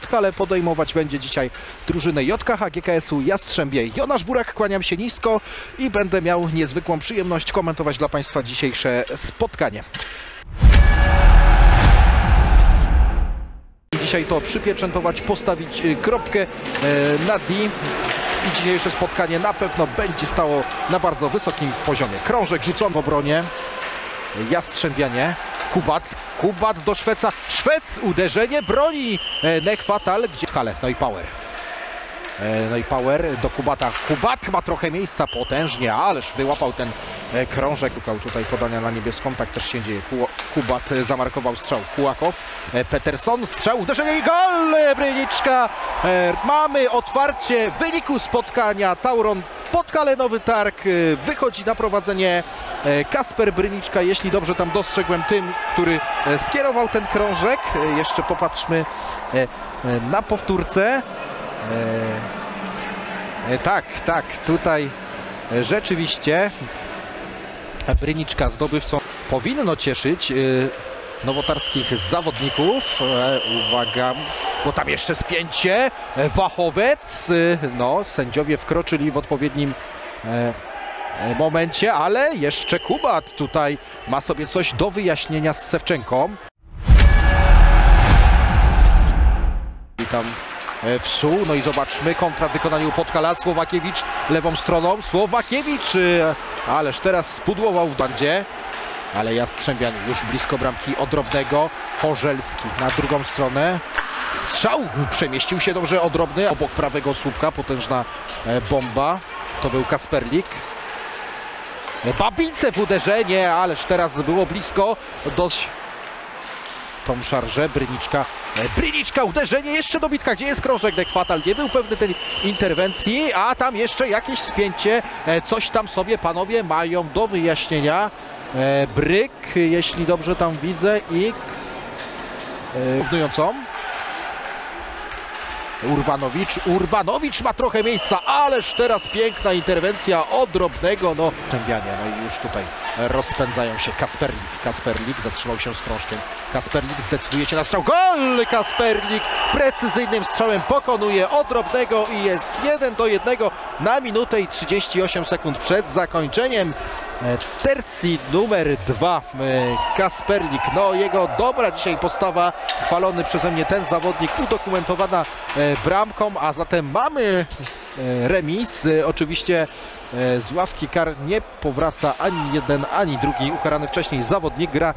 Podhale podejmować będzie dzisiaj drużynę JKH GKS-u Jastrzębie. Jonasz Burak, kłaniam się nisko i będę miał niezwykłą przyjemność komentować dla Państwa dzisiejsze spotkanie. Dzisiaj to przypieczętować, postawić y, kropkę e, na D. I dzisiejsze spotkanie na pewno będzie stało na bardzo wysokim poziomie. Krążek rzucony w obronie. Jastrzębianie. Kubat. Kubat do Szweca. Szwec uderzenie broni e, Nechwatal. Gdzie Hale. No i Power. E, No i Power do Kubata. Kubat ma trochę miejsca potężnie, ależ wyłapał ten e, krążek. Szukał tutaj podania na niebieską, tak też się dzieje. Ku- Kubat zamarkował strzał. Kułakow, Peterson, strzał, uderzenie i gol! Bryniczka. E, Mamy otwarcie wyniku spotkania. Tauron Podhale Nowy Targ wychodzi na prowadzenie Kasper Bryniczka, jeśli dobrze tam dostrzegłem tym, który e, skierował ten krążek. E, Jeszcze popatrzmy e, e, na powtórce. E, e, tak, tak, tutaj e, rzeczywiście Bryniczka zdobywcą powinno cieszyć e, nowotarskich zawodników. E, Uwaga, bo tam jeszcze spięcie. E, Wachowec. e, No, sędziowie wkroczyli w odpowiednim e, e, momencie, ale jeszcze Kubat tutaj ma sobie coś do wyjaśnienia z Sewczenką. I tam e, wsuł, no i zobaczmy kontra w wykonaniu Podkala, Słowakiewicz lewą stroną, Słowakiewicz, e, ależ teraz spudłował w bandzie, ale Jastrzębian już blisko bramki odrobnego, Chorzelski na drugą stronę, strzał przemieścił się dobrze odrobny, obok prawego słupka, potężna e, bomba, to był Kasperlik. Babice w uderzenie, ależ teraz było blisko, dość tą szarżę, Bryniczka, e, Bryniczka, uderzenie, jeszcze dobitka, gdzie jest krążek? Dekwatal, nie był pewny tej interwencji, a tam jeszcze jakieś spięcie, e, coś tam sobie panowie mają do wyjaśnienia. E, Bryk, jeśli dobrze tam widzę i równującą. Urbanowicz, Urbanowicz ma trochę miejsca, ależ teraz piękna interwencja odrobnego, no. Czembianie, no i już tutaj rozpędzają się Kasperlik, Kasperlik zatrzymał się z krążkiem, Kasperlik zdecyduje się na strzał, gol! Kasperlik precyzyjnym strzałem pokonuje odrobnego i jest 1 do 1 na minutę i 38 sekund przed zakończeniem Tercji numer dwa e, Kasperlik. No jego dobra dzisiaj postawa, chwalony przeze mnie ten zawodnik, udokumentowana e, bramką, a zatem mamy e, remis. E, Oczywiście e, z ławki kar nie powraca ani jeden, ani drugi ukarany wcześniej zawodnik. Gra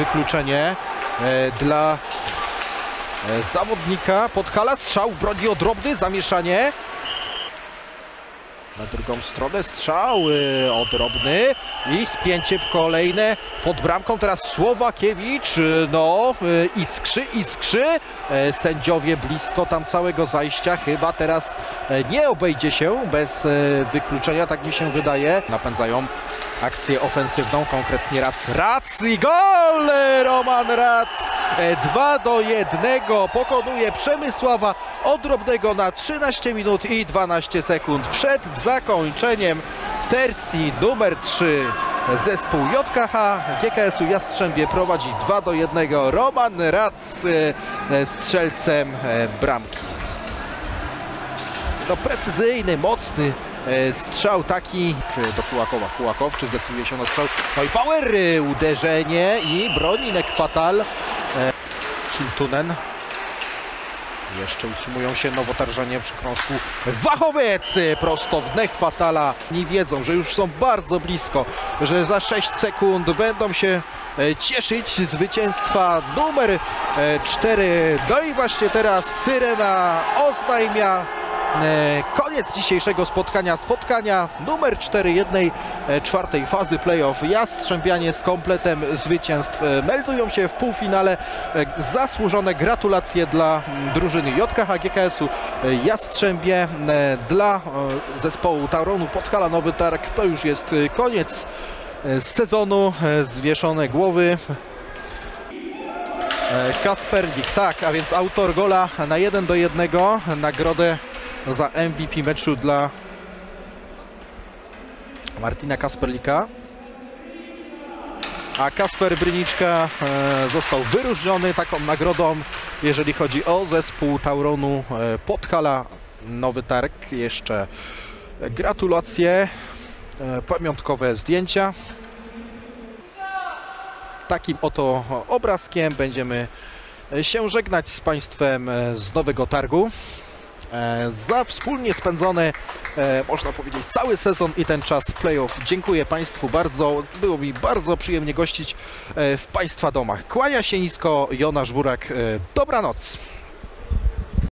wykluczenie e, dla e, zawodnika Podkala. Strzał broni odrobny, zamieszanie. Na drugą stronę strzał y, odrobny i spięcie kolejne pod bramką. Teraz Słowakiewicz, y, no y, iskrzy, iskrzy. E, Sędziowie blisko tam całego zajścia. Chyba teraz e, nie obejdzie się bez e, wykluczenia, tak mi się wydaje. Napędzają akcję ofensywną, konkretnie Rac. Rac i gol! Roman Rac 2 do 1 pokonuje Przemysława Odrobnego na 13 minut i 12 sekund przed zakończeniem tercji numer 3. Zespół JKH GKS-u Jastrzębie prowadzi 2 do 1. Roman Rac e, strzelcem e, bramki. No precyzyjny, mocny e, strzał taki do Kułakowa. Kułakow, czy zdecyduje się na strzał? No i Power, e, uderzenie i broni Nekwatal. E, Hiltunen. Jeszcze utrzymują się nowotarżanie przy krążku. Wachowiec e, prosto w Nekwatala. Nie wiedzą, że już są bardzo blisko, że za 6 sekund będą się e, cieszyć zwycięstwa numer 4. No i właśnie teraz Syrena oznajmia E, Koniec dzisiejszego spotkania, spotkania numer 4 jednej e, czwartej fazy playoff. Jastrzębianie z kompletem zwycięstw e, meldują się w półfinale. E, Zasłużone gratulacje dla mm, drużyny JKH GKS-u e, Jastrzębie, e, dla e, zespołu Tauronu Podhala Nowy Targ. To już jest e, koniec e, sezonu, e, zwieszone głowy. E, Kasperlik, tak, a więc autor gola na 1 do 1. Nagrodę za MVP meczu dla Martina Kasperlika. a Kasper Bryniczka e, został wyróżniony taką nagrodą, jeżeli chodzi o zespół Tauronu e, Podhala Nowy Targ. Jeszcze gratulacje, e, pamiątkowe zdjęcia. Takim oto obrazkiem będziemy się żegnać z Państwem z Nowego Targu za wspólnie spędzony, e, można powiedzieć, cały sezon i ten czas playoff. Dziękuję Państwu bardzo. Było mi bardzo przyjemnie gościć e, w Państwa domach. Kłania się nisko Jonasz Burak. E, Dobranoc.